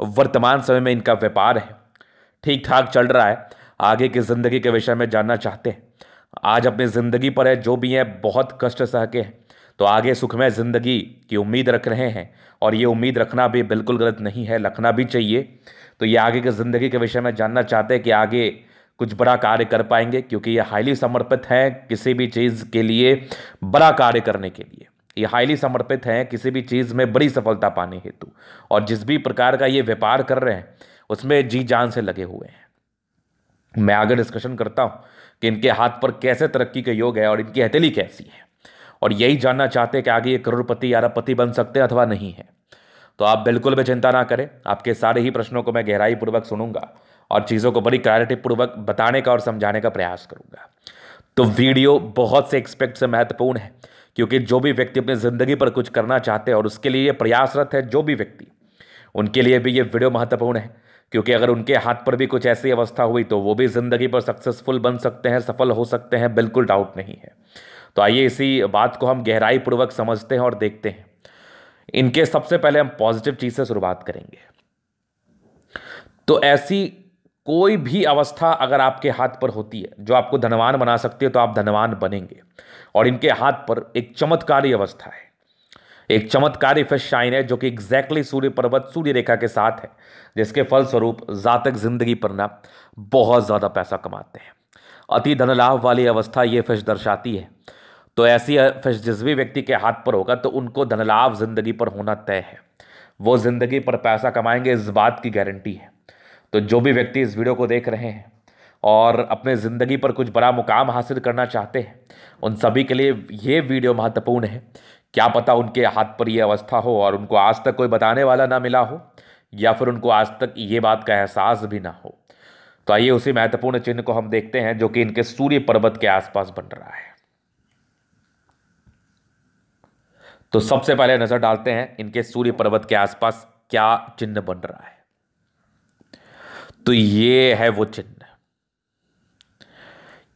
वर्तमान समय में इनका व्यापार है। ठीक ठाक चल रहा है। आगे की ज़िंदगी के विषय में जानना चाहते हैं। आज अपनी ज़िंदगी पर है, जो भी है, बहुत कष्ट सह के हैं। तो आगे सुखमय ज़िंदगी की उम्मीद रख रहे हैं और ये उम्मीद रखना भी बिल्कुल गलत नहीं है, रखना भी चाहिए। तो ये आगे की ज़िंदगी के विषय में जानना चाहते हैं कि आगे कुछ बड़ा कार्य कर पाएँगे, क्योंकि ये हाईली समर्पित हैं किसी भी चीज़ के लिए बड़ा कार्य करने के लिए। ये हाईली समर्पित हैं, किसी भी चीज़ में बड़ी सफलता पाने हेतु। और जिस भी प्रकार का ये व्यापार कर रहे हैं, उसमें जी जान से लगे हुए हैं। मैं आगे डिस्कशन करता हूँ कि इनके हाथ पर कैसे तरक्की के योग है और इनकी हथेली कैसी है। और यही जानना चाहते हैं कि आगे ये करोड़पति यारापति बन सकते हैं अथवा नहीं है। तो आप बिल्कुल भी चिंता ना करें, आपके सारे ही प्रश्नों को मैं गहराई पूर्वक सुनूँगा और चीज़ों को बड़ी क्लैरिटी पूर्वक बताने का और समझाने का प्रयास करूँगा। तो वीडियो बहुत से एक्सपेक्ट से महत्वपूर्ण है। क्योंकि जो भी व्यक्ति अपनी ज़िंदगी पर कुछ करना चाहते हैं और उसके लिए ये प्रयासरत है जो भी व्यक्ति, उनके लिए भी ये वीडियो महत्वपूर्ण है। क्योंकि अगर उनके हाथ पर भी कुछ ऐसी अवस्था हुई तो वो भी ज़िंदगी पर सक्सेसफुल बन सकते हैं, सफल हो सकते हैं, बिल्कुल डाउट नहीं है। तो आइए इसी बात को हम गहराई पूर्वक समझते हैं और देखते हैं। इनके सबसे पहले हम पॉजिटिव चीज़ से शुरुआत करेंगे। तो ऐसी कोई भी अवस्था अगर आपके हाथ पर होती है, जो आपको धनवान बना सकती है तो आप धनवान बनेंगे। और इनके हाथ पर एक चमत्कारी अवस्था है। एक चमत्कारी फ़िश शाइन है, जो कि एग्जैक्टली सूर्य पर्वत सूर्य रेखा के साथ है, जिसके फलस्वरूप जातक ज़िंदगी पर ना बहुत ज़्यादा पैसा कमाते हैं। अति धन लाभ वाली अवस्था ये फ़िश दर्शाती है। तो ऐसी फ़िश जिस भी व्यक्ति के हाथ पर होगा तो उनको धनलाभ ज़िंदगी पर होना तय है। वो ज़िंदगी पर पैसा कमाएँगे, इस बात की गारंटी है। तो जो भी व्यक्ति इस वीडियो को देख रहे हैं और अपने ज़िंदगी पर कुछ बड़ा मुकाम हासिल करना चाहते हैं, उन सभी के लिए ये वीडियो महत्वपूर्ण है। क्या पता उनके हाथ पर यह अवस्था हो और उनको आज तक कोई बताने वाला ना मिला हो, या फिर उनको आज तक ये बात का एहसास भी ना हो। तो आइए उसी महत्वपूर्ण चिन्ह को हम देखते हैं, जो कि इनके सूर्य पर्वत के आसपास बन रहा है। तो सबसे पहले नज़र डालते हैं, इनके सूर्य पर्वत के आसपास क्या चिन्ह बन रहा है। तो ये है वो चिन्ह।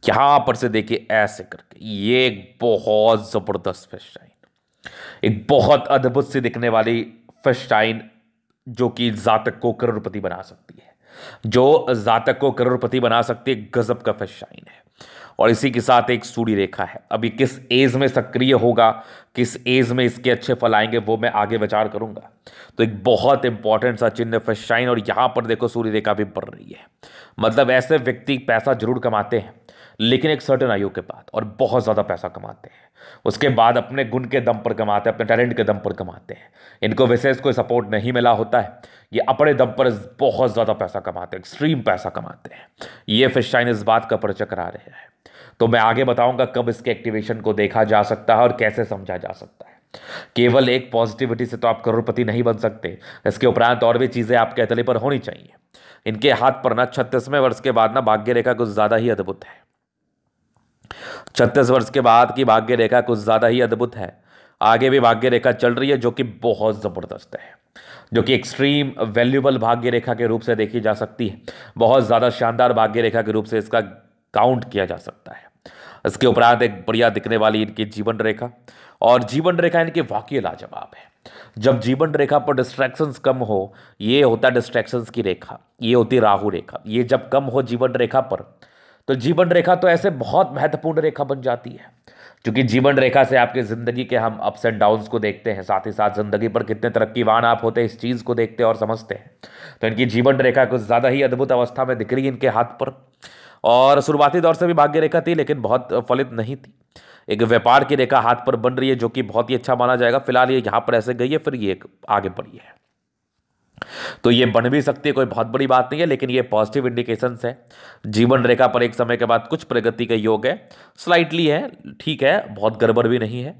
यहाँ पर से देखिए, ऐसे करके। ये एक बहुत ज़बरदस्त फ़िश टाइन एक बहुत अद्भुत सी दिखने वाली फ़िश टाइन जो कि जातक को करोड़पति बना सकती है। जो जातक को करोड़पति बना सकती है, गजब का फ़िश टाइन है। और इसी के साथ एक सूर्य रेखा है। अभी किस एज में सक्रिय होगा, किस एज में इसके अच्छे फल आएँगे, वो मैं आगे विचार करूँगा। तो एक बहुत इंपॉर्टेंट सा चिन्ह फिर शाइन और यहाँ पर देखो सूर्य रेखा भी बढ़ रही है। मतलब ऐसे व्यक्ति पैसा ज़रूर कमाते हैं। लेकिन एक सर्टन आयु के बाद, और बहुत ज़्यादा पैसा कमाते हैं। उसके बाद अपने गुण के दम पर कमाते हैं, अपने टैलेंट के दम पर कमाते हैं। इनको विशेष कोई सपोर्ट नहीं मिला होता है। ये अपने दम पर बहुत ज़्यादा पैसा कमाते हैं एक्सट्रीम पैसा कमाते हैं। ये फ़िश शाइन इस बात का परिचय करा रहे हैं। तो मैं आगे बताऊँगा कब इसके एक्टिवेशन को देखा जा सकता है और कैसे समझा जा सकता है। केवल एक पॉजिटिविटी से तो आप करोड़पति नहीं बन सकते। इसके उपरांत और भी चीज़ें आपके अतले पर होनी चाहिए। इनके हाथ पर ना छत्तीसवें वर्ष के बाद ना भाग्य रेखा कुछ ज़्यादा ही अद्भुत है। छत्तीस वर्ष के बाद की भाग्य रेखा कुछ ज़्यादा ही अद्भुत है। आगे भी भाग्य रेखा चल रही है, जो कि बहुत ज़बरदस्त है, जो कि एक्सट्रीम वैल्यूबल भाग्य रेखा के रूप से देखी जा सकती है। बहुत ज़्यादा शानदार भाग्य रेखा के रूप से इसका काउंट किया जा सकता है। इसके उपरांत एक बढ़िया दिखने वाली इनकी जीवन रेखा, और जीवन रेखा इनकी वाकई लाजवाब है। जब जीवन रेखा पर डिस्ट्रैक्शंस कम हो, ये होता है डिस्ट्रैक्शंस की रेखा, ये होती राहु रेखा, ये जब कम हो जीवन रेखा पर तो जीवन रेखा तो ऐसे बहुत महत्वपूर्ण रेखा बन जाती है। क्योंकि जीवन रेखा से आपकी ज़िंदगी के हम अप्स एंड डाउन्स को देखते हैं, साथ ही साथ ज़िंदगी पर कितने तरक्कीवान आप होते हैं, इस चीज़ को देखते हैं और समझते हैं। तो इनकी जीवन रेखा कुछ ज़्यादा ही अद्भुत अवस्था में दिख रही है इनके हाथ पर। और शुरुआती दौर से भी भाग्य रेखा थी, लेकिन बहुत फलित नहीं थी। एक व्यापार की रेखा हाथ पर बन रही है, जो कि बहुत ही अच्छा माना जाएगा। फ़िलहाल ये यहाँ पर ऐसे गई है, फिर ये आगे बढ़ी है। तो ये बन भी सकती है, कोई बहुत बड़ी बात नहीं है, लेकिन ये पॉजिटिव इंडिकेशंस है। जीवन रेखा पर एक समय के बाद कुछ प्रगति का योग है स्लाइटली है, ठीक है, बहुत गड़बड़ भी नहीं है।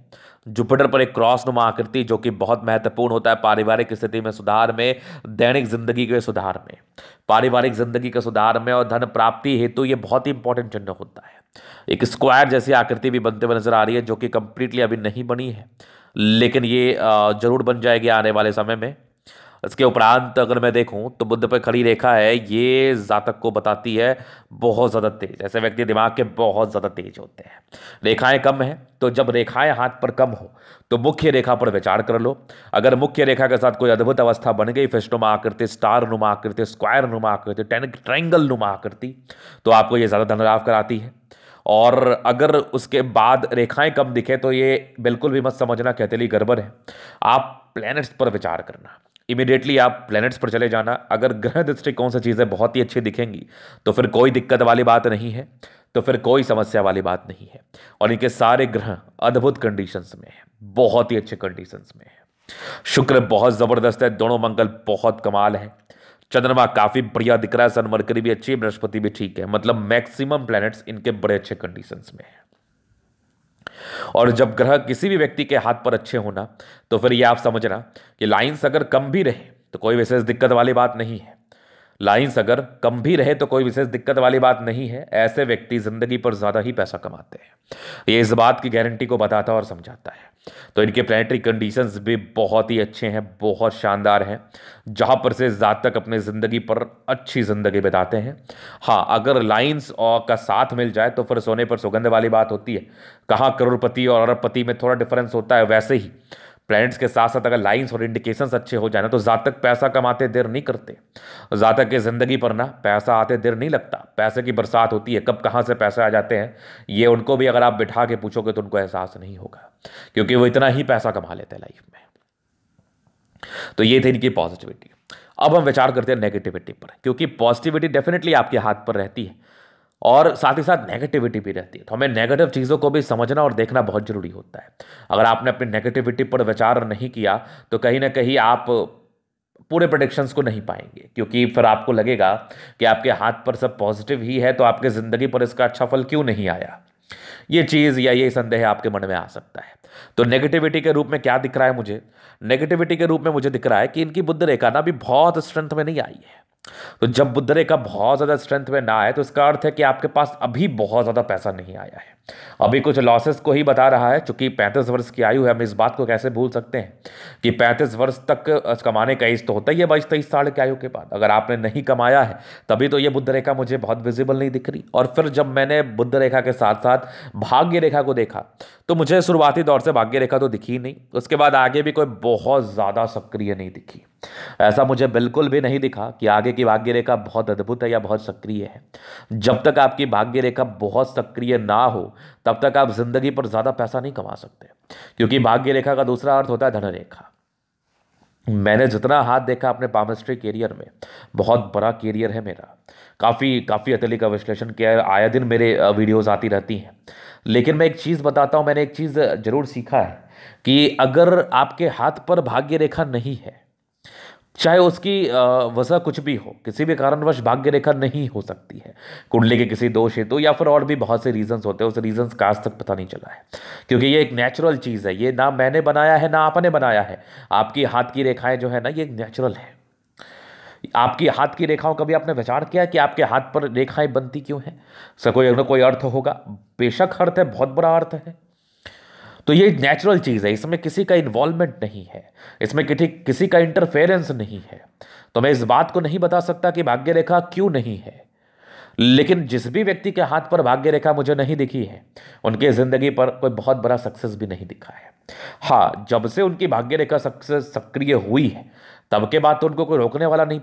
जुपिटर पर एक क्रॉस नुमा आकृति जो कि बहुत महत्वपूर्ण होता है पारिवारिक स्थिति में सुधार में, दैनिक ज़िंदगी के सुधार में। पारिवारिक ज़िंदगी के सुधार में और धन प्राप्ति हेतु ये बहुत ही इंपॉर्टेंट चिन्ह होता है। एक स्क्वायर जैसी आकृति भी बनते हुए नज़र आ रही है, जो कि कंप्लीटली अभी नहीं बनी है। लेकिन ये ज़रूर बन जाएगी आने वाले समय में। इसके उपरांत अगर मैं देखूँ तो बुद्ध पर खड़ी रेखा है, ये जातक को बताती है बहुत ज़्यादा तेज। ऐसे व्यक्ति दिमाग के बहुत ज़्यादा तेज होते हैं। रेखाएँ कम हैं तो जब रेखाएँ हाथ पर कम हो तो मुख्य रेखा पर विचार कर लो। अगर मुख्य रेखा के साथ कोई अद्भुत अवस्था बन गई फ़िश नुमा आकृति, स्टार नुमा आकृति, स्क्वायर नुमा आकृति ट्राइंगल नुमा आकृति तो आपको ये ज़्यादा धनलाभ कराती है। और अगर उसके बाद रेखाएँ कम दिखे तो ये बिल्कुल भी मत समझना कहते गड़बड़ है। आप प्लैनेट्स पर विचार करना। इमिडिएटली आप प्लैनेट्स पर चले जाना। अगर ग्रह दृष्टिकोण से चीज़ें बहुत ही अच्छी दिखेंगी तो फिर कोई दिक्कत वाली बात नहीं है तो फिर कोई समस्या वाली बात नहीं है। और इनके सारे ग्रह अद्भुत कंडीशंस में है, बहुत ही अच्छे कंडीशंस में है। शुक्र बहुत ज़बरदस्त है, दोनों मंगल बहुत कमाल है। चंद्रमा काफ़ी बढ़िया दिख रहा है सन मरकरी भी अच्छी है बृहस्पति भी ठीक है। मतलब मैक्सिमम प्लैनेट्स इनके बड़े अच्छे कंडीशंस में है। और जब ग्रह किसी भी व्यक्ति के हाथ पर अच्छे होना तो फिर ये आप समझना कि लाइन्स अगर कम भी रहे तो कोई विशेष दिक्कत वाली बात नहीं है। लाइन्स अगर कम भी रहे तो कोई विशेष दिक्कत वाली बात नहीं है। ऐसे व्यक्ति ज़िंदगी पर ज़्यादा ही पैसा कमाते हैं। ये इस बात की गारंटी को बताता और समझाता है। तो इनके प्लानिटरी कंडीशंस भी बहुत ही अच्छे हैं, बहुत शानदार हैं। जहाँ पर से जातक अपने ज़िंदगी पर अच्छी ज़िंदगी बिताते हैं। हाँ अगर लाइन्स और का साथ मिल जाए तो फिर सोने पर सुगंध वाली बात होती है। कहाँ करोड़पति और अरबपति में थोड़ा डिफरेंस होता है, वैसे ही। प्लैनेट्स के साथ साथ अगर लाइंस और इंडिकेशंस अच्छे हो जाए ना तो जातक पैसा कमाते देर नहीं करते। जातक की ज़िंदगी पर ना पैसा आते देर नहीं लगता। पैसे की बरसात होती है, कब कहाँ से पैसे आ जाते हैं, ये उनको भी अगर आप बिठा के पूछोगे तो उनको एहसास नहीं होगा, क्योंकि वो इतना ही पैसा कमा लेते हैं लाइफ में। तो ये थी इनकी पॉजिटिविटी अब हम विचार करते हैं नेगेटिविटी पर, क्योंकि पॉजिटिविटी डेफिनेटली आपके हाथ पर रहती है। और साथ ही साथ नेगेटिविटी भी रहती है। तो हमें नेगेटिव चीज़ों को भी समझना और देखना बहुत ज़रूरी होता है। अगर आपने अपनी नेगेटिविटी पर विचार नहीं किया तो कहीं ना कहीं आप पूरे प्रोडिक्शंस को नहीं पाएँगे। क्योंकि फिर आपको लगेगा कि आपके हाथ पर सब पॉजिटिव ही है तो आपके ज़िंदगी पर इसका अच्छा फल क्यों नहीं आया? ये चीज़ या ये संदेह आपके मन में आ सकता है। तो नेगेटिविटी के रूप में क्या दिख रहा है मुझे? नेगेटिविटी के रूप में मुझे दिख रहा है कि इनकी बुद्ध रेखा ना भी बहुत स्ट्रेंथ में नहीं आई है। तो जब बुद्ध रेखा बहुत ज़्यादा स्ट्रेंथ में ना आए तो इसका अर्थ है कि आपके पास अभी बहुत ज़्यादा पैसा नहीं आया है। अभी कुछ लॉसेस को ही बता रहा है, चूँकि पैंतीस वर्ष की आयु है, हम इस बात को कैसे भूल सकते हैं? कि पैंतीस वर्ष तक कमाने का एज तो होता ही है बाईस, तेईस साल की आयु के बाद। अगर आपने नहीं कमाया है, तभी तो ये बुद्ध रेखा मुझे बहुत विजिबल नहीं दिख रही। और फिर जब मैंने बुद्ध रेखा के साथ साथ भाग्य रेखा को देखा तो मुझे शुरुआती दौर से भाग्य रेखा तो दिखी नहीं। उसके बाद आगे भी कोई बहुत ज़्यादा सक्रिय नहीं दिखी। ऐसा मुझे बिल्कुल भी नहीं दिखा कि आगे की भाग्य रेखा बहुत अद्भुत है या बहुत सक्रिय है। जब तक आपकी भाग्य रेखा बहुत सक्रिय ना हो, तब तक आप ज़िंदगी पर ज़्यादा पैसा नहीं कमा सकते। क्योंकि भाग्य रेखा का दूसरा अर्थ होता है धन रेखा मैंने जितना हाथ देखा अपने पामस्ट्री कैरियर में, बहुत बड़ा कैरियर है मेरा। काफ़ी काफ़ी अतली का विश्लेषण किया है आया दिन मेरे वीडियोस आती रहती हैं। लेकिन मैं एक चीज़ बताता हूँ, मैंने एक चीज़ ज़रूर सीखा है कि अगर आपके हाथ पर भाग्य रेखा नहीं है चाहे उसकी वजह कुछ भी हो, किसी भी कारणवश भाग्य रेखा नहीं हो सकती है। कुंडली के किसी दोष हेतु या फिर और भी बहुत से रीजंस होते हैं, उस रीजंस का आज तक पता नहीं चला है। क्योंकि ये एक नेचुरल चीज़ है, ये ना मैंने बनाया है, ना आपने बनाया है। आपकी हाथ की रेखाएँ जो है ना, ये नेचुरल है। आपकी हाथ की रेखाओं का भी आपने विचार किया कि आपके हाथ पर रेखाएँ बनती क्यों हैं? सर कोई ना कोई अर्थ होगा। बेशक अर्थ है, बहुत बड़ा अर्थ है। तो ये नेचुरल चीज़ है, इसमें किसी का इन्वॉल्वमेंट नहीं है, इसमें किसी किसी का इंटरफेरेंस नहीं है। तो मैं इस बात को नहीं बता सकता कि भाग्य रेखा क्यों नहीं है। लेकिन जिस भी व्यक्ति के हाथ पर भाग्य रेखा मुझे नहीं दिखी है, उनके ज़िंदगी पर कोई बहुत बड़ा सक्सेस भी नहीं दिखा है। हाँ जब से उनकी भाग्य रेखा सक्सेस सक्रिय हुई है, तब के बाद तो उनको कोई रोकने वाला नहीं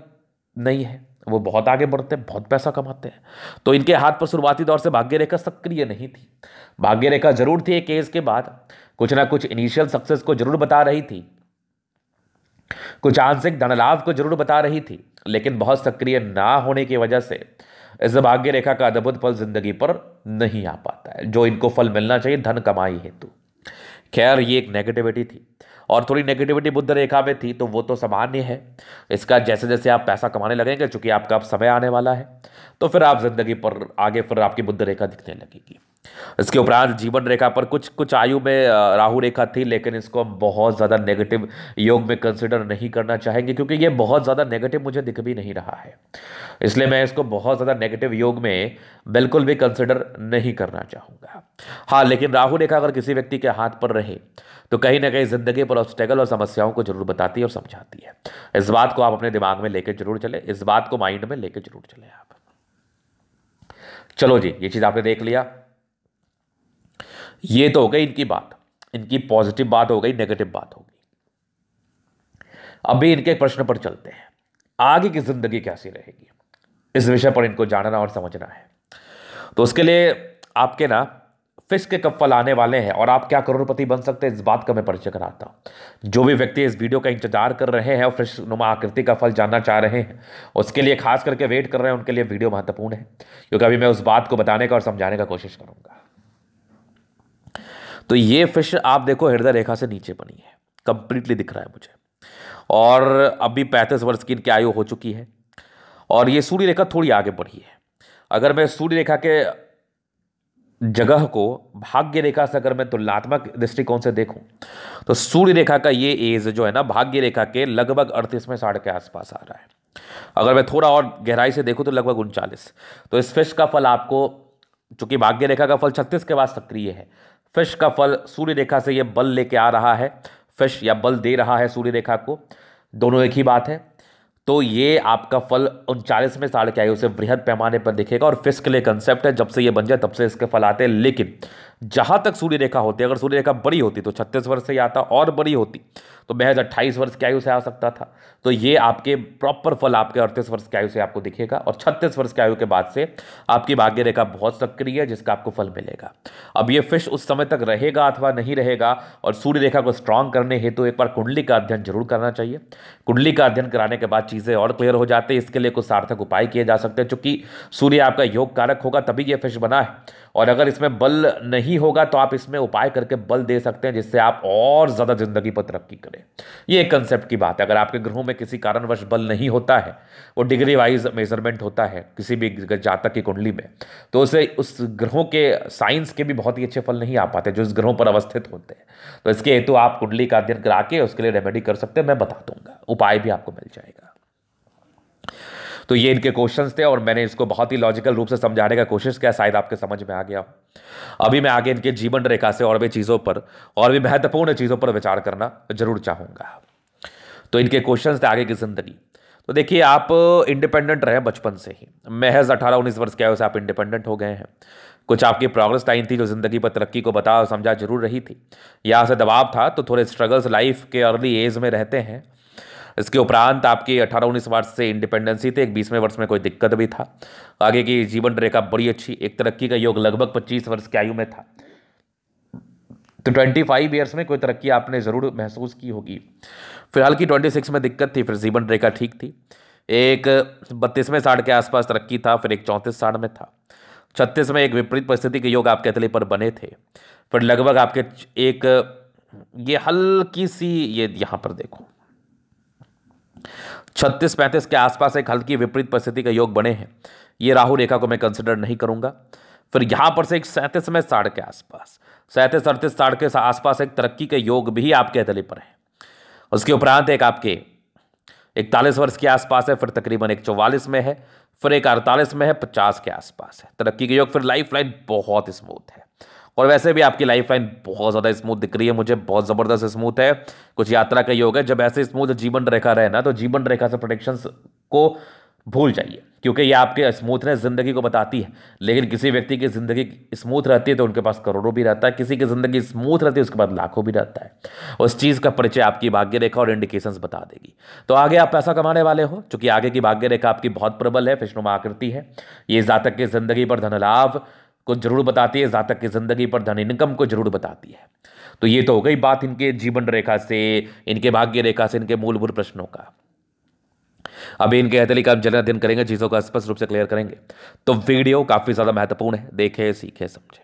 नहीं है। वो बहुत आगे बढ़ते हैं, बहुत पैसा कमाते हैं। तो इनके हाथ पर शुरुआती दौर से भाग्य रेखा सक्रिय नहीं थी। भाग्य रेखा ज़रूर थी एक केस के बाद। कुछ ना कुछ इनिशियल सक्सेस को ज़रूर बता रही थी। कुछ आंशिक धनलाभ को ज़रूर बता रही थी, लेकिन बहुत सक्रिय ना होने की वजह से इस भाग्य रेखा का अद्भुत फल ज़िंदगी पर नहीं आ पाता है। जो इनको फल मिलना चाहिए, धन कमाई हेतु। खैर, ये एक नेगेटिविटी थी। और थोड़ी नेगेटिविटी बुद्ध रेखा में थी तो वो तो सामान्य है। इसका जैसे जैसे आप पैसा कमाने लगेंगे, चूँकि आपका अब समय आने वाला है तो फिर आप ज़िंदगी पर आगे फिर आपकी बुद्ध रेखा दिखने लगेगी। इसके उपरांत जीवन रेखा पर कुछ कुछ आयु में राहु रेखा थी, लेकिन इसको हम बहुत ज़्यादा नेगेटिव योग में कंसिडर नहीं करना चाहेंगे, क्योंकि ये बहुत ज़्यादा नेगेटिव मुझे दिख भी नहीं रहा है। इसलिए मैं इसको बहुत ज़्यादा नेगेटिव योग में बिल्कुल भी कंसिडर नहीं करना चाहूँगा। हाँ लेकिन राहु रेखा अगर किसी व्यक्ति के हाथ पर रहे तो कहीं ना कहीं ज़िंदगी पर ऑब्स्टेकल और समस्याओं को ज़रूर बताती है और समझाती है। इस बात को आप अपने दिमाग में लेकर ज़रूर चले, इस बात को माइंड में लेकर ज़रूर चले आप। चलो जी, ये चीज़ आपने देख लिया। ये तो हो गई इनकी बात। इनकी पॉजिटिव बात हो गई नेगेटिव बात हो गई। अभी इनके प्रश्न पर चलते हैं। आगे की ज़िंदगी कैसी रहेगी? इस विषय पर इनको जानना और समझना है। तो उसके लिए आपके ना फ़िश के कब फल आने वाले हैं और आप क्या करोड़पति बन सकते हैं? इस बात का मैं परिचय कराता हूँ। जो भी व्यक्ति इस वीडियो का इंतज़ार कर रहे हैं और फ़िश नुमा आकृति का फल जानना चाह रहे हैं, उसके लिए खास करके वेट कर रहे हैं, उनके लिए वीडियो महत्वपूर्ण है। क्योंकि अभी मैं उस बात को बताने का और समझाने का कोशिश करूँगा। तो ये फ़िश आप देखो हृदय रेखा से नीचे बनी है कंप्लीटली दिख रहा है मुझे। और अभी पैंतीस वर्ष की इनकी आयु हो चुकी है, और ये सूर्य रेखा थोड़ी आगे बढ़ी है। अगर मैं सूर्य रेखा के जगह को भाग्य रेखा से अगर मैं तुलनात्मक दृष्टिकोण से देखूँ तो सूर्य रेखा का ये एज जो है ना भाग्य रेखा के लगभग अड़तीस में साढ़ के आसपास आ रहा है। अगर मैं थोड़ा और गहराई से देखूँ तो लगभग उनचालीस। तो इस फ़िश का फल आपको चूँकि भाग्य रेखा का फल छत्तीस के बाद सक्रिय है। फ़िश का फल सूर्य रेखा से यह बल लेके आ रहा है। फ़िश या बल दे रहा है सूर्य रेखा को। दोनों एक ही बात है। तो ये आपका फल उनचालीस में साढ़े के आयु से वृहद पैमाने पर दिखेगा और फ़िश के लिए कंसेप्ट है। जब से ये बन जाए तब से इसके फल आते हैं। लेकिन जहाँ तक सूर्य रेखा होती अगर सूर्य रेखा बड़ी होती तो छत्तीस वर्ष से आता और बड़ी होती तो महज अट्ठाईस वर्ष की आयु से आ सकता था। तो ये आपके प्रॉपर फल आपके अड़तीस वर्ष की आयु से आपको दिखेगा और छत्तीस वर्ष की आयु के बाद से आपकी भाग्य रेखा बहुत सक्रिय है, जिसका आपको फल मिलेगा। अब ये फ़िश उस समय तक रहेगा अथवा नहीं रहेगा और सूर्य रेखा को स्ट्रांग करने हेतु तो एक बार कुंडली का अध्ययन ज़रूर करना चाहिए। कुंडली का अध्ययन कराने के बाद चीज़ें और क्लियर हो जाते हैं, इसके लिए कुछ सार्थक उपाय किए जा सकते हैं। चूँकि सूर्य आपका योग कारक होगा, तभी ये फ़िश बना है। और अगर इसमें बल नहीं होगा तो आप इसमें उपाय करके बल दे सकते हैं जिससे आप और ज़्यादा ज़िंदगी पर तरक्की करें। ये एक कंसेप्ट की बात है। अगर आपके ग्रहों में किसी कारणवश बल नहीं होता है, वो डिग्री वाइज मेज़रमेंट होता है किसी भी जातक की कुंडली में तो उसे उस ग्रहों के साइंस के भी बहुत ही अच्छे फल नहीं आ पाते जो इस ग्रहों पर अवस्थित होते हैं। तो इसके हेतु आप कुंडली का अध्ययन करा के उसके लिए रेमेडी कर सकते हैं। मैं बता दूँगा। उपाय भी आपको मिल जाएगा। तो ये इनके क्वेश्चंस थे और मैंने इसको बहुत ही लॉजिकल रूप से समझाने का कोशिश किया, शायद आपके समझ में आ गया अभी मैं आगे इनके जीवन रेखा से और भी चीज़ों पर और भी महत्वपूर्ण चीज़ों पर विचार करना ज़रूर चाहूँगा। तो इनके क्वेश्चन थे आगे की ज़िंदगी। तो देखिए, आप इंडिपेंडेंट रहे बचपन से ही। महज अठारह उन्नीस वर्ष के आयु से आप इंडिपेंडेंट हो गए हैं। कुछ आपकी प्रोग्रेस टाइम थी जो ज़िंदगी पर तरक्की को बता और समझा ज़रूर रही थी। यहाँ से दबाव था तो थोड़े स्ट्रगल्स लाइफ के अर्ली एज में रहते हैं। इसके उपरांत आपकी अठारह उन्नीस वर्ष से इंडिपेंडेंसी थे, एक बीसवें वर्ष में कोई दिक्कत भी था। आगे की जीवन रेखा बड़ी अच्छी, एक तरक्की का योग लगभग पच्चीस वर्ष की आयु में था। तो ट्वेंटी फाइव ईयर्स में कोई तरक्की आपने ज़रूर महसूस की होगी। फ़िलहाल की ट्वेंटी सिक्स में दिक्कत थी, फिर जीवन रेखा ठीक थी। एक बत्तीसवें साठ के आसपास तरक्की था, फिर एक चौंतीस साठ में था। छत्तीस में एक विपरीत परिस्थिति के योग आपके अतले पर बने थे। फिर लगभग आपके एक, ये हल्की सी, ये यहाँ पर देखो। छत्तीस पैंतीस के आसपास एक हल्की विपरीत परिस्थिति का योग बने हैं। ये राहु रेखा को मैं कंसिडर नहीं करूँगा। फिर यहाँ पर से एक सैंतीस में साढ़ के आसपास, सैंतीस, अड़तीस, साढ़ के आसपास एक तरक्की के योग भी आपके हथेली पर है। उसके उपरांत एक आपके इकतालीस वर्ष के आसपास है, फिर तकरीबन एक चौवालीस में है, फिर एक अड़तालीस में है, पचास के आसपास है। तरक्की के योग, फिर लाइफ लाइन बहुत स्मूथ है। और वैसे भी आपकी लाइफ लाइन बहुत ज़्यादा स्मूथ दिख रही है, मुझे बहुत ज़बरदस्त स्मूथ है। कुछ यात्रा का योग है जब ऐसे स्मूथ जीवन रेखा रहे ना तो जीवन रेखा से प्रोटेक्शन को भूल जाइए, क्योंकि ये आपके स्मूथनेस ज़िंदगी को बताती है। लेकिन किसी व्यक्ति की ज़िंदगी स्मूथ रहती है तो उनके पास करोड़ों भी रहता है, किसी की ज़िंदगी स्मूथ रहती है, उसके बाद लाखों भी रहता है। उस चीज़ का परिचय आपकी भाग्य रेखा और इंडिकेशंस बता देगी। तो आगे आप पैसा कमाने वाले हो, चूँकि आगे की भाग्य रेखा आपकी बहुत प्रबल है विष्णुमा आकृति है। ये जातक की ज़िंदगी पर धन लाभ को ज़रूर बताती है, जातक की ज़िंदगी पर धन इनकम को ज़रूर बताती है। तो ये तो हो गई बात इनके जीवन रेखा से, इनके भाग्य रेखा से, इनके मूलभूत प्रश्नों का। अभी इनके हथेली का जल अध्ययन करेंगे, चीज़ों का स्पष्ट रूप से क्लियर करेंगे। तो वीडियो काफ़ी ज़्यादा महत्वपूर्ण है, देखे, सीखे, समझे।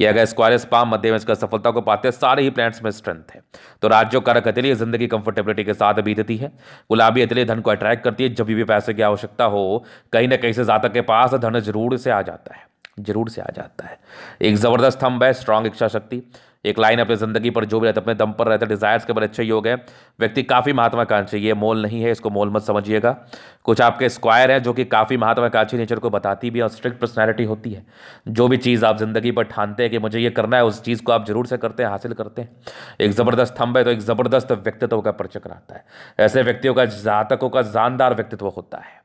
ये अगर स्क्वायर स्पाम मध्य में इसका सफलता को पाते हैं, सारे ही प्लैनेट्स में स्ट्रेंथ है। तो राज्यों कारक अतिली ज़िंदगी कंफर्टेबिलिटी के साथ बीतती है। गुलाबी अतिली धन को अट्रैक्ट करती है, जब भी पैसे की आवश्यकता हो, कहीं ना कहीं से जातक के पास धन ज़रूर से आ जाता है। ज़रूर से आ जाता है। एक ज़बरदस्त थंब है स्ट्रांग इच्छा शक्ति। एक लाइन अपनी ज़िंदगी पर जो भी रहता है, अपने दम पर रहता है डिज़ायर्स के बड़े अच्छे योग है। व्यक्ति काफ़ी महत्वाकांक्षी, ये मोल नहीं है, इसको मोल मत समझिएगा। कुछ आपके स्क्वायर हैं जो कि काफ़ी महत्वाकांक्षी नेचर को बताती भी है और स्ट्रिक्ट पर्सनैलिटी होती है। जो भी चीज़ आप ज़िंदगी पर ठानते हैं कि मुझे ये करना है, उस चीज़ को आप ज़रूर से करते हैं, हासिल करते हैं। एक ज़बरदस्त थंब है तो एक ज़बरदस्त व्यक्तित्व का परिचय कराता है। ऐसे व्यक्तियों का, जातकों का जानदार व्यक्तित्व होता है।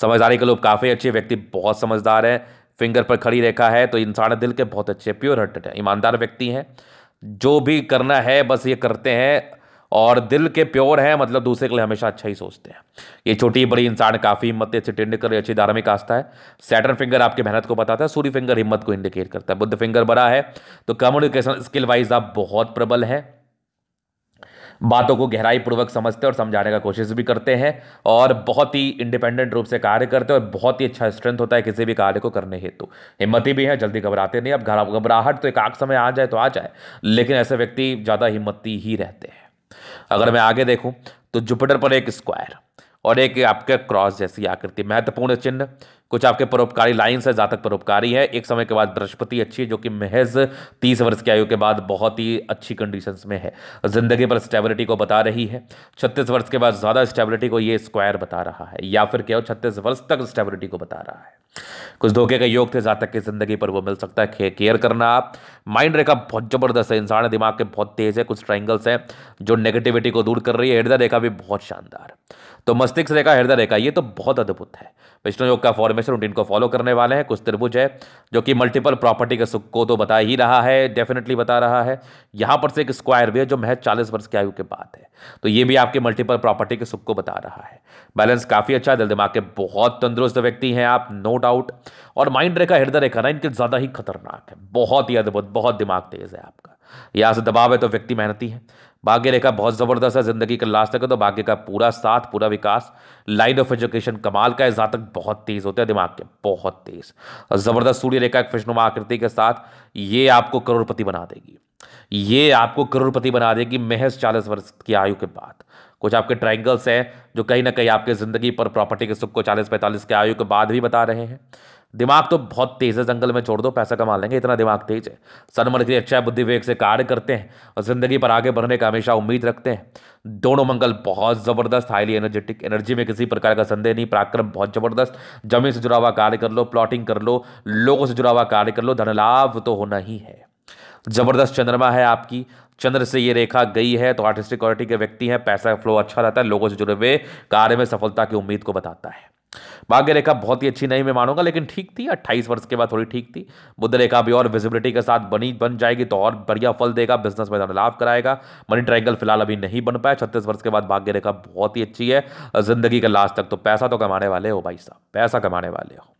समझदारी के लोग काफ़ी अच्छे व्यक्ति, बहुत समझदार है। फिंगर पर खड़ी रेखा है तो इंसान दिल के बहुत अच्छे प्योर हार्टेड है, ईमानदार व्यक्ति हैं। जो भी करना है, बस ये करते हैं और दिल के प्योर हैं मतलब दूसरे के लिए हमेशा अच्छा ही सोचते हैं। ये छोटी बड़ी इंसान काफ़ी हिम्मत अच्छी टेंड कर अच्छी धार्मिक आस्था है। सैटर्न फिंगर आपकी मेहनत को बताता है, सूर्य फिंगर हिम्मत को इंडिकेट करता है। बुद्ध फिंगर बड़ा है तो कम्युनिकेशन स्किल वाइज आप बहुत प्रबल हैं। बातों को गहराई पूर्वक समझते और समझाने का कोशिश भी करते हैं और बहुत ही इंडिपेंडेंट रूप से कार्य करते हैं और बहुत ही अच्छा स्ट्रेंथ होता है किसी भी कार्य को करने हेतु। हिम्मती भी है, जल्दी घबराते नहीं। अब घबराहट तो एक आग समय आ जाए तो आ जाए, लेकिन ऐसे व्यक्ति ज़्यादा हिम्मती ही रहते हैं। अगर मैं आगे देखूँ तो जुपिटर पर एक स्क्वायर और एक आपके क्रॉस जैसी आकृति, महत्वपूर्ण चिन्ह। कुछ आपके परोपकारी लाइन से जातक परोपकारी है। एक समय के बाद बृहस्पति अच्छी है, जो कि महज तीस वर्ष की आयु के बाद बहुत ही अच्छी कंडीशंस में है। ज़िंदगी पर स्टेबिलिटी को बता रही है। छत्तीस वर्ष के बाद ज़्यादा स्टेबिलिटी को ये स्क्वायर बता रहा है। या फिर क्या हो, छत्तीस वर्ष तक स्टेबिलिटी को बता रहा है। कुछ धोखे का योग थे जातक की ज़िंदगी पर, वो मिल सकता है। केयर करना। आप माइंड रेखा बहुत ज़बरदस्त है। इंसान दिमाग के बहुत तेज है। कुछ ट्राइंगल्स हैं, जो नेगेटिविटी को दूर कर रही है। हृदय रेखा भी बहुत शानदार। तो मस्तिष्क रेखा, हृदय रेखा, ये तो बहुत अद्भुत है। विष्णु योग का फॉर्मेशन रूटीन को फॉलो करने वाले हैं, कुछ त्रिभुज है, जो कि मल्टीपल प्रॉपर्टी के सुख को तो बता ही रहा है डेफिनेटली बता रहा है। यहाँ पर से एक स्क्वायर भी है, जो महज चालीस वर्ष की आयु के बाद है। तो ये भी आपके मल्टीपल प्रॉपर्टी के सुख को बता रहा है। बैलेंस काफ़ी अच्छा है, दिल दिमाग के बहुत तंदुरुस्त व्यक्ति हैं आप नो डाउट और माइंड रेखा, हृदय रेखा ना, इनके ज़्यादा ही खतरनाक है। बहुत ही अद्भुत, बहुत दिमाग तेज है आपका। यहाँ से दबाव है तो व्यक्ति मेहनती है। भाग्य रेखा बहुत ज़बरदस्त है, ज़िंदगी के लास्ट तक है तो भाग्य का पूरा साथ, पूरा विकास लाइन ऑफ़ एजुकेशन कमाल का है जातक बहुत तेज़ होते हैं, दिमाग के बहुत तेज़। ज़बरदस्त सूर्य रेखा एक फिश्नुमा आकृति के साथ, ये आपको करोड़पति बना देगी। ये आपको करोड़पति बना देगी महज चालीस वर्ष की आयु के बाद। कुछ आपके ट्राइंगल्स हैं, जो कहीं ना कहीं आपके ज़िंदगी पर प्रॉपर्टी के सुख को चालीस पैंतालीस के आयु के बाद भी बता रहे हैं। दिमाग तो बहुत तेज है, जंगल में छोड़ दो, पैसा कमा लेंगे, इतना दिमाग तेज है। सनमन के अच्छा बुद्धि विवेक से कार्य करते हैं और ज़िंदगी पर आगे बढ़ने का हमेशा उम्मीद रखते हैं। दोनों मंगल बहुत ज़बरदस्त हाईली एनर्जेटिक एनर्जी में किसी प्रकार का संदेह नहीं, पराक्रम बहुत ज़बरदस्त। ज़मीन से जुड़ा हुआ कार्य कर लो प्लॉटिंग कर लो, लोगों से जुड़ा हुआ कार्य कर लो धन लाभ तो होना ही है। ज़बरदस्त चंद्रमा है आपकी, चंद्र से ये रेखा गई है तो आर्टिस्टिक क्वालिटी के व्यक्ति हैं, पैसा फ्लो अच्छा रहता है, लोगों से जुड़े हुए कार्य में सफलता की उम्मीद को बताता है। भाग्य रेखा बहुत ही अच्छी नहीं मैं मानूँगा, लेकिन ठीक थी, अट्ठाईस वर्ष के बाद थोड़ी ठीक थी। बुद्ध रेखा भी और विजिबिलिटी के साथ बनी, बन जाएगी तो और बढ़िया फल देगा बिज़नेस में लाभ कराएगा। मनी ट्राइंगल फ़िलहाल अभी नहीं बन पाया, छत्तीस वर्ष के बाद भाग्य रेखा बहुत ही अच्छी है। ज़िंदगी के लास्ट तक तो पैसा तो कमाने वाले हो भाई साहब, पैसा कमाने वाले हो।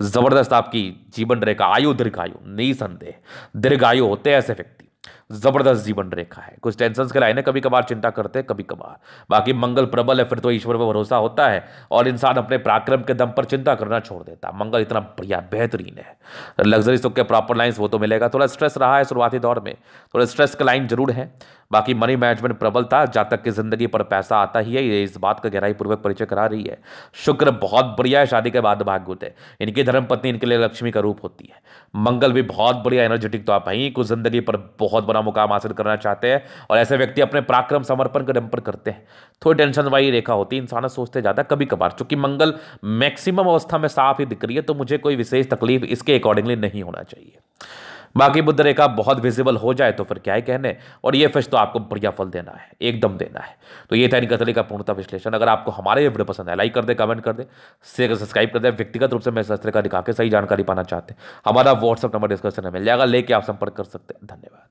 ज़बरदस्त आपकी जीवन रेखा, आयु दीर्घायु, निसंदेह, दीर्घायु होते ऐसे व्यक्ति। ज़बरदस्त जीवन रेखा है। कुछ टेंशन के लाइने कभी कभार चिंता करते हैं कभी कभार बाकी मंगल प्रबल है, फिर तो ईश्वर पर भरोसा होता है और इंसान अपने पराक्रम के दम पर चिंता करना छोड़ देता है। मंगल इतना बढ़िया, बेहतरीन है। लग्जरी सुख के प्रॉपर लाइन्स वो तो मिलेगा। थोड़ा स्ट्रेस रहा है शुरुआती दौर में। थोड़ा स्ट्रेस का लाइन ज़रूर है। बाकी मनी मैनेजमेंट प्रबल था जब तक की ज़िंदगी पर पैसा आता ही है, ये इस बात का गहराई पूर्वक परिचय करा रही है। शुक्र बहुत बढ़िया है, शादी के बाद भाग्य होते हैं। इनकी धर्मपत्नी इनके लिए लक्ष्मी का रूप होती है। मंगल भी बहुत बढ़िया एनर्जेटिक तो आप ही, कुछ ज़िंदगी पर बहुत बड़ा मुकाम हासिल करना चाहते हैं और ऐसे व्यक्ति अपने पराक्रम समर्पण के दम पर करते हैं। थोड़ी टेंशन वाली रेखा होती है, इंसान सोचते जाता है कभी कभार चूँकि मंगल मैक्सिमम अवस्था में साफ़ ही दिख रही है तो मुझे कोई विशेष तकलीफ़ इसके अकॉर्डिंगली नहीं होना चाहिए। बाकी बुद्ध रेखा बहुत विजिबल हो जाए तो फिर क्या ही कहने? और ये फ़िश तो आपको बढ़िया फल देना है, एकदम देना है। तो ये था इनका का पूर्णता विश्लेषण। अगर आपको हमारे ये वीडियो पसंद है लाइक कर दे कमेंट कर दे सब्सक्राइब कर दे, व्यक्तिगत रूप से मैं शस्त्र का दिखा के सही जानकारी पाना चाहते हैं। हमारा व्हाट्सअप नंबर डिस्कशन में मिल जाएगा, लेके आप संपर्क कर सकते हैं। धन्यवाद।